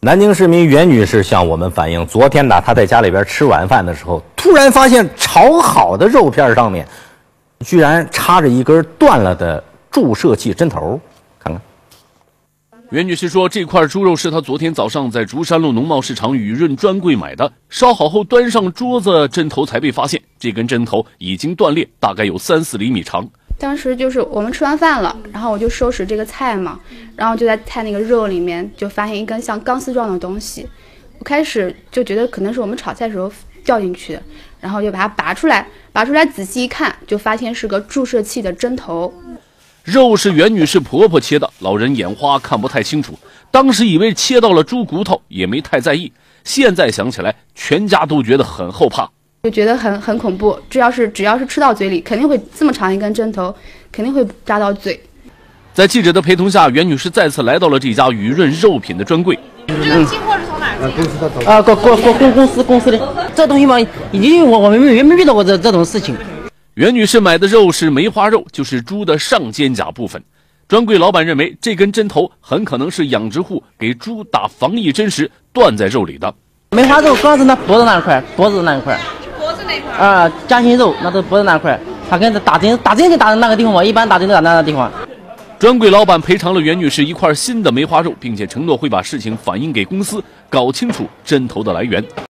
南京市民袁女士向我们反映，昨天呢，她在家里边吃晚饭的时候，突然发现炒好的肉片上面，居然插着一根断了的注射器针头。看看，袁女士说，这块猪肉是她昨天早上在竹山路农贸市场雨润专柜买的，烧好后端上桌子，针头才被发现，这根针头已经断裂，大概有三四厘米长。当时就是我们吃完饭了，然后我就收拾这个菜嘛，然后就在菜那个肉里面就发现一根像钢丝状的东西，我开始就觉得可能是我们炒菜时候掉进去的，然后就把它拔出来，拔出来仔细一看，就发现是个注射器的针头。肉是袁女士婆婆切的，老人眼花看不太清楚，当时以为切到了猪骨头，也没太在意。现在想起来，全家都觉得很后怕。就觉得很很恐怖，这要是只要是吃到嘴里，肯定会这么长一根针头，肯定会扎到嘴。在记者的陪同下，袁女士再次来到了这家雨润肉品的专柜。这个进货是从哪进？公司的啊，公公公公公司公司的这东西嘛，因为我我们没没遇到过这这种事情。袁女士买的肉是梅花肉，就是猪的上肩胛部分。专柜老板认为，这根针头很可能是养殖户给猪打防疫针时断在肉里的。梅花肉主要是那脖子那块，脖子那一块。啊，夹心肉那都不是那块，他跟打针，打针就打的那个地方，我一般打针都打那个地方。专柜老板赔偿了袁女士一块新的梅花肉，并且承诺会把事情反映给公司，搞清楚针头的来源。